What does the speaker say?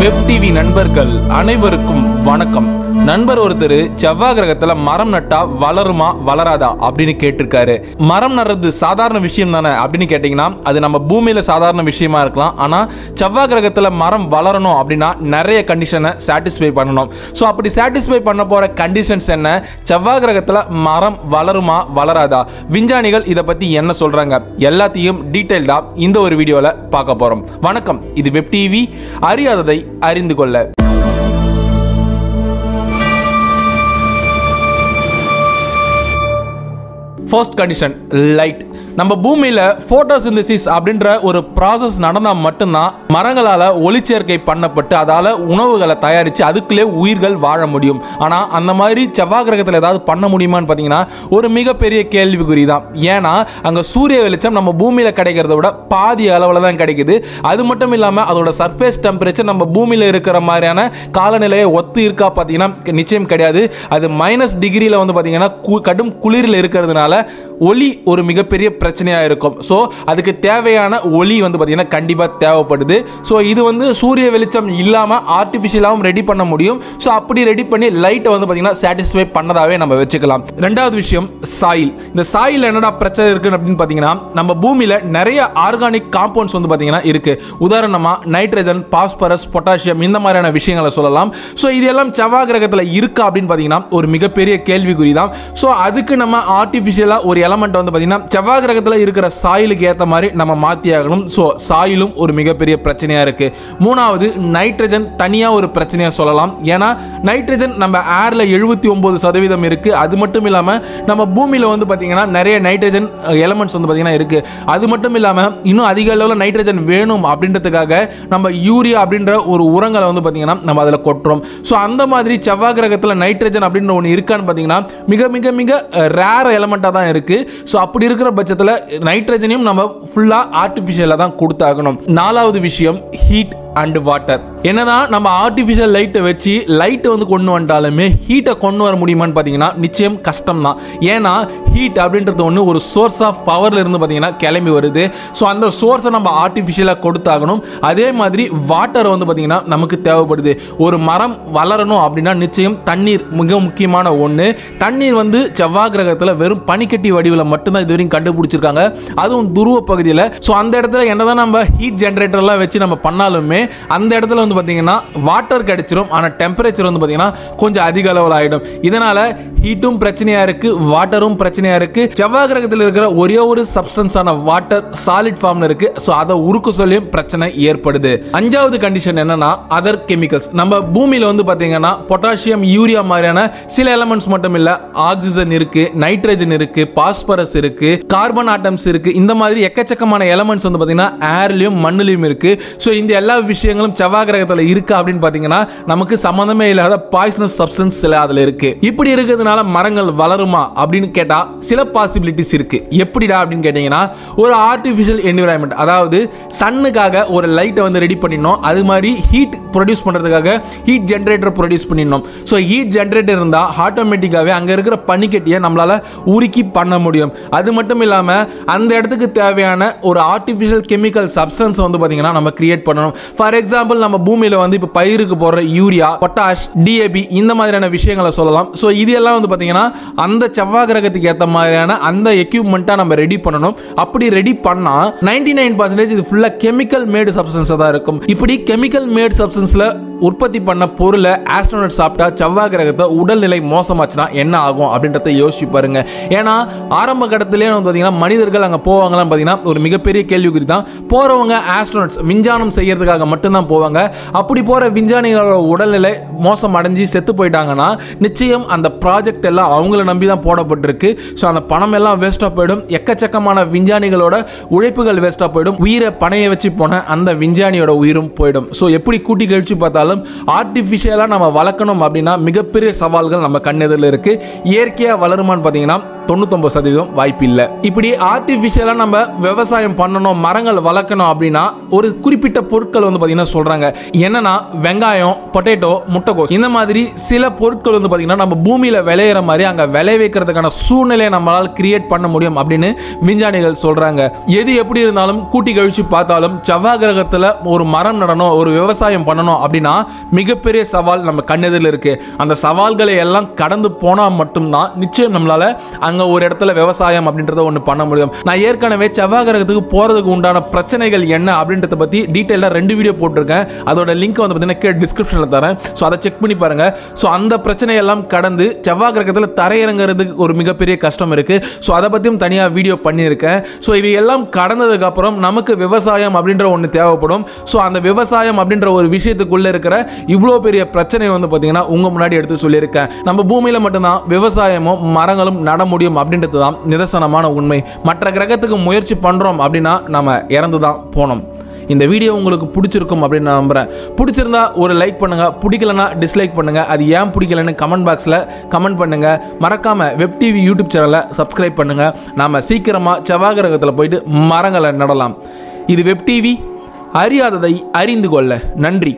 Web TV நண்பர்கள் அனைவருக்கும் வணக்கம். நண்பர் ஒருத்தர் செவ்வாய் கிரகத்துல மரம் நட்டா வளருமா வளராதா அப்படின்னு கேட்டிருக்காரு. மரம் நடுறது சாதாரண விஷயம் தானே அப்படின்னு கேட்டீங்கன்னா அது நம்ம பூமியில சாதாரண விஷயமா இருக்கலாம். ஆனா செவ்வாய் கிரகத்துல மரம் வளரணும் அப்படின்னா நிறைய கண்டிஷனை சாட்டிஸ்ஃபை பண்ணணும். ஸோ அப்படி சாட்டிஸ்ஃபை பண்ண போற கண்டிஷன்ஸ் என்ன? செவ்வாய் கிரகத்துல மரம் வளருமா வளராதா? விஞ்ஞானிகள் இதை பத்தி என்ன சொல்றாங்க? எல்லாத்தையும் டீட்டெயில்டா இந்த ஒரு வீடியோல பார்க்க போறோம். வணக்கம் இது வெப் டிவி அறியாததை அறிந்து கொள்ள. ஃபர்ஸ்ட் கண்டிஷன் லைட் நம்ம பூமியில் ஃபோட்டோசிந்தசிஸ் அப்படின்ற ஒரு ப்ராசஸ் நடந்தால் மட்டும்தான் மரங்களால் ஒளிச்சேர்க்கை பண்ணப்பட்டு அதால் உணவுகளை தயாரித்து அதுக்குள்ளே உயிர்கள் வாழ முடியும். ஆனால் அந்த மாதிரி செவ்வாய் கிரகத்தில் ஏதாவது பண்ண முடியுமான்னு பார்த்தீங்கன்னா ஒரு மிகப்பெரிய கேள்விக்குறி தான். ஏன்னா அங்கே சூரிய வெளிச்சம் நம்ம பூமியில் கிடைக்கிறத விட பாதி அளவில் தான் கிடைக்குது. அது மட்டும் இல்லாமல் அதோட சர்ஃபேஸ் டெம்பரேச்சர் நம்ம பூமியில் இருக்கிற மாதிரியான காலநிலையை ஒத்து இருக்கா பார்த்தீங்கன்னா நிச்சயம் கிடையாது. அது மைனஸ் டிகிரியில் வந்து பார்த்தீங்கன்னா கு- கடும் குளிரில் இருக்கிறதுனால ஒளி ஒரு மிகப்பெரிய பிரச்சனையாக இருக்கும். ஸோ அதுக்கு தேவையான ஒளி வந்து பார்த்திங்கன்னா கண்டிப்பாக தேவைப்படுது. ஸோ இது வந்து சூரிய வெளிச்சம் இல்லாமல் ஆர்டிஃபிஷியலாகவும் ரெடி பண்ண முடியும். ஸோ அப்படி ரெடி பண்ணி லைட்டை வந்து பார்த்தீங்கன்னா சாட்டிஸ்ஃபை பண்ணதாகவே நம்ம வச்சுக்கலாம். ரெண்டாவது விஷயம் சாயில் இந்த சாயில் என்னடா பிரச்சனை இருக்கு அப்படின்னு பார்த்தீங்கன்னா நம்ம பூமியில் நிறைய ஆர்கானிக் காம்பவுண்ட்ஸ் வந்து பார்த்தீங்கன்னா இருக்குது உதாரணமாக நைட்ரஜன் பாஸ்பரஸ் பொட்டாசியம் இந்த மாதிரியான விஷயங்களை சொல்லலாம். ஸோ இதெல்லாம் செவ்வாய் கிரகத்தில் இருக்கா அப்படின்னு பார்த்தீங்கன்னா ஒரு மிகப்பெரிய கேள்விக்குறி தான் ஸோ அதுக்கு நம்ம ஆர்டிஃபிஷியல் ஆர்டிஃபிஷியலாக ஒரு எலமெண்ட் வந்து பார்த்தீங்கன்னா செவ்வாய் கிரகத்தில் இருக்கிற சாயிலுக்கு ஏற்ற மாதிரி நம்ம மாற்றி ஆகணும் ஸோ சாயிலும் ஒரு மிகப்பெரிய பிரச்சனையாக இருக்கு. மூணாவது நைட்ரஜன் தனியாக ஒரு பிரச்சனையாக சொல்லலாம். ஏன்னா நைட்ரஜன் நம்ம ஏரில் எழுபத்தி ஒம்பது சதவீதம் இருக்குது அது மட்டும் இல்லாமல் நம்ம பூமியில் வந்து பார்த்திங்கன்னா நிறைய நைட்ரஜன் எலமெண்ட்ஸ் வந்து பார்த்திங்கன்னா இருக்குது அது மட்டும் இல்லாமல் இன்னும் அதிக அளவில் நைட்ரஜன் வேணும் அப்படின்றதுக்காக நம்ம யூரியா அப்படின்ற ஒரு உரங்களை வந்து பார்த்திங்கன்னா நம்ம அதில் கொட்டுறோம். ஸோ அந்த மாதிரி செவ்வாய் கிரகத்தில் நைட்ரஜன் அப்படின்ற ஒன்று இருக்கான்னு பார்த்தீங்கன்னா மிக மிக மிக ரேர் எலமெண்ட்டாக தான் இருக்குது ஸோ அப்படி இருக்கிற பட்சத்தில் நைட்ரஜனையும் நம்ம ஃபுல்லாக ஆர்டிஃபிஷியலாக தான் கொடுத்தாகணும். நாலாவது விஷயம் ஹீட் அண்ட் வாட்டர் என்னதான் நம்ம ஆர்டிஃபிஷியல் லைட்டை வச்சு லைட்டை வந்து கொண்டு வந்துட்டாலுமே ஹீட்டை கொண்டு வர முடியுமான்னு பார்த்தீங்கன்னா நிச்சயம் கஷ்டம் தான் ஏன்னா ஹீட் அப்படின்றது ஒன்று ஒரு சோர்ஸ் ஆஃப் பவர்ல இருந்து பார்த்தீங்கன்னா கிளம்பி வருது. ஸோ அந்த சோர்ஸை நம்ம ஆர்டிஃபிஷியலாக கொடுத்தாகணும். அதே மாதிரி வாட்டர் வந்து பார்த்தீங்கன்னா நமக்கு தேவைப்படுது. ஒரு மரம் வளரணும் அப்படின்னா நிச்சயம் தண்ணீர் மிக முக்கியமான ஒன்று தண்ணீர் வந்து செவ்வாய் கிரகத்தில் வெறும் பனிக்கட்டி வடிவில் மட்டும்தான் இது வரைக்கும் கண்டுபிடிச்சிருக்காங்க. அதுவும் துருவ பகுதியில். ஸோ அந்த இடத்துல என்னதான் நம்ம ஹீட் ஜென்ரேட்டர்லாம் வச்சு நம்ம பண்ணாலுமே அந்த இடத்துல வந்து பார்த்தீங்கன்னா வாட்டர் கிடைச்சிரும். ஆனால் டெம்பரேச்சர் வந்து பார்த்தீங்கன்னா கொஞ்சம் அதிக அளவில் ஆகிடும் இதனால ஹீட்டும் பிரச்சனையா இருக்கு வாட்டரும் பிரச்சனையா இருக்கு. செவ்வாய் கிரகத்தில் இருக்கிற ஒரே ஒரு சப்ஸ்டன்ஸான வாட்டர் சாலிட் ஃபார்ம்ல இருக்கு. ஸோ அதை உருக்கு சொல்லியும் பிரச்சனை ஏற்படுது. அஞ்சாவது கண்டிஷன் என்னன்னா அதர் கெமிக்கல்ஸ் நம்ம பூமியில வந்து பார்த்தீங்கன்னா பொட்டாசியம் யூரியா மாதிரியான சில எலமெண்ட்ஸ் மட்டும் இல்ல ஆக்சிஜன் இருக்கு நைட்ரஜன் இருக்கு பாஸ்பரஸ் இருக்கு கார்பன் ஆட்டம்ஸ் இருக்கு. இந்த மாதிரி எக்கச்சக்கமான எலமெண்ட்ஸ் வந்து பார்த்தீங்கன்னா ஏர்லயும் மண்ணிலையும் இருக்கு. ஸோ இந்த எல்லா விஷயங்களும் செவ்வாய் கிரகத்தில் இருக்கு அப்படின்னு பார்த்தீங்கன்னா நமக்கு சம்மந்தமே இல்லாத பாய்சனஸ் சப்ஸ்டன்ஸ் சில அதில் இருக்கு. இப்படி இதனால மரங்கள் வளருமா அப்படின்னு கேட்டால் சில பாசிபிலிட்டிஸ் இருக்கு. எப்படிடா அப்படின்னு கேட்டீங்கன்னா ஒரு ஆர்டிஃபிஷியல் என்விரான்மெண்ட் அதாவது சன்னுக்காக ஒரு லைட்டை வந்து ரெடி பண்ணிடணும். அது மாதிரி ஹீட் ப்ரொடியூஸ் பண்ணுறதுக்காக ஹீட் ஜென்ரேட்டர் ப்ரொடியூஸ் பண்ணிடணும். ஸோ ஹீட் ஜென்ரேட்டர் இருந்தால் ஆட்டோமேட்டிக்காகவே அங்கே இருக்கிற பனிக்கட்டியை நம்மளால் உருக்கி பண்ண முடியும். அது மட்டும் இல்லாமல் அந்த இடத்துக்கு தேவையான ஒரு ஆர்டிஃபிஷியல் கெமிக்கல் சப்ஸ்டன்ஸ் வந்து பார்த்தீங்கன்னா நம்ம கிரியேட் பண்ணணும். ஃபார் எக்ஸாம்பிள் நம்ம பூமியில் வந்து இப்போ பயிருக்கு போடுற யூரியா பொட்டாஷ் டிஏபி இந்த மாதிரியான விஷயங்களை சொல்லலாம். ஸோ இது எல்லாம் வந்து பார்த்தீங்கன்னா அந்த செவ்வாய் கிரகத்துக்கு ஏற்ற மாதிரியான அந்த எக்யூப்மெண்ட்டாக நம்ம ரெடி பண்ணணும். அப்படி ரெடி பண்ணால் நைன்டி நைன் பர்சன்டேஜ் இது ஃபுல்லாக கெமிக்கல் மேடு சப்ஸ்டன்ஸாக தான் இருக்கும். இப்படி கெமிக்கல் மேடு சப்ஸ்டன்ஸில் உற்பத்தி பண்ண பொருளை ஆஸ்ட்ரோனட் சாப்பிட்டா செவ்வாய் கிரகத்தை உடல்நிலை மோசமாச்சுன்னா என்ன ஆகும் அப்படின்றத யோசிச்சு பாருங்க. ஏன்னா ஆரம்ப கட்டத்திலே வந்து பார்த்தீங்கன்னா மனிதர்கள் அங்கே போவாங்களான்னு பார்த்தீங்கன்னா ஒரு மிகப்பெரிய கேள்விக்குறி தான் போகிறவங்க ஆஸ்ட்ரோனட்ஸ் விஞ்ஞானம் செய்யறதுக்காக மட்டும்தான் போவாங்க. அப்படி போகிற விஞ்ஞானிகளோட உடல்நிலை மோசம் அடைஞ்சு செத்து போயிட்டாங்கன்னா நிச்சயம் அந்த ப்ராஜெக்ட் எல்லாம் அவங்கள நம்பி தான் போடப்பட்டிருக்கு. ஸோ அந்த பணம் எல்லாம் வேஸ்ட்டாக போயிடும். எக்கச்சக்கமான விஞ்ஞானிகளோட உழைப்புகள் வேஸ்ட்டாக போயிடும். உயிரை பணைய வச்சு போன அந்த விஞ்ஞானியோட உயிரும் போயிடும். ஸோ எப்படி கூட்டி கழிச்சு பார்த்தாலும் இருந்தாலும் ஆர்டிஃபிஷியலாக நம்ம வளர்க்கணும் அப்படின்னா மிகப்பெரிய சவால்கள் நம்ம கண்ணெதிரில் இருக்குது இயற்கையாக வளருமான்னு பார்த்தீங்கன்னா தொண்ணூத்தொம்பது சதவீதம் வாய்ப்பு இல்லை. இப்படி ஆர்டிஃபிஷியலாக நம்ம விவசாயம் பண்ணணும் மரங்கள் வளர்க்கணும் அப்படின்னா ஒரு குறிப்பிட்ட பொருட்கள் வந்து பார்த்தீங்கன்னா சொல்கிறாங்க என்னன்னா வெங்காயம் பொட்டேட்டோ முட்டைக்கோஸ். இந்த மாதிரி சில பொருட்கள் வந்து பார்த்தீங்கன்னா நம்ம பூமியில் விளையிற மாதிரி அங்கே விளை வைக்கிறதுக்கான சூழ்நிலையை நம்மளால் கிரியேட் பண்ண முடியும் அப்படின்னு விஞ்ஞானிகள் சொல்கிறாங்க எது எப்படி இருந்தாலும் கூட்டி கழிச்சு பார்த்தாலும் செவ்வாய் கிரகத்தில் ஒரு மரம் நடணும் ஒரு விவசாயம் பண்ணணும் அப்படின்னா மிகப்பெரிய சவால் நம்ம கண்ணெதில் இருக்கு. அந்த சவால்களை எல்லாம் கடந்து போனால் மட்டும்தான் நிச்சயம் நம்மளால அங்கே ஒரு இடத்துல விவசாயம் அப்படின்றத ஒன்று பண்ண முடியும். நான் ஏற்கனவே செவ்வாய் கிரகத்துக்கு போகிறதுக்கு உண்டான பிரச்சனைகள் என்ன அப்படின்றத பற்றி டீட்டெயிலாக ரெண்டு வீடியோ போட்டிருக்கேன். அதோட லிங்க் வந்து பார்த்தீங்கன்னா கீழே டிஸ்கிரிப்ஷனில் தரேன். ஸோ அதை செக் பண்ணி பாருங்க. ஸோ அந்த பிரச்சனையெல்லாம் கடந்து செவ்வாய் கிரகத்தில் தரையிறங்கிறதுக்கு ஒரு மிகப்பெரிய கஷ்டம் இருக்கு. ஸோ அதை பற்றியும் தனியாக வீடியோ பண்ணியிருக்கேன். ஸோ இது எல்லாம் கடந்ததுக்கு அப்புறம் நமக்கு விவசாயம் அப்படின்ற ஒன்று தேவைப்படும். ஸோ அந்த விவசாயம் அப்படின்ற ஒரு விஷயத்துக்குள்ள இருக்கிற இவ்வளோ பெரிய பிரச்சனை வந்து பார்த்தீங்கன்னா உங்கள் முன்னாடி எடுத்து சொல்லியிருக்கேன். நம்ம பூமியில் மட்டும்தான் விவசாயமும் மரங்களும் நட முடியும் அப்படின்றது தான் நிதர்சனமான உண்மை. மற்ற கிரகத்துக்கு முயற்சி பண்ணுறோம் அப்படின்னா நம்ம இறந்து தான் போனோம். இந்த வீடியோ உங்களுக்கு பிடிச்சிருக்கும் அப்படின்னு நான் நம்புகிறேன் பிடிச்சிருந்தா ஒரு லைக் பண்ணுங்கள் பிடிக்கலனா டிஸ்லைக் பண்ணுங்கள் அது ஏன் பிடிக்கலன்னு கமெண்ட் பாக்ஸில் கமெண்ட் பண்ணுங்கள் மறக்காமல் வெப் டிவி யூடியூப் சேனலை சப்ஸ்கிரைப் பண்ணுங்கள் நாம் சீக்கிரமாக செவ்வாய் கிரகத்தில் போயிட்டு மரங்களை நடலாம். இது வெப் டிவி அறியாததை அறிந்து கொள்ள. நன்றி.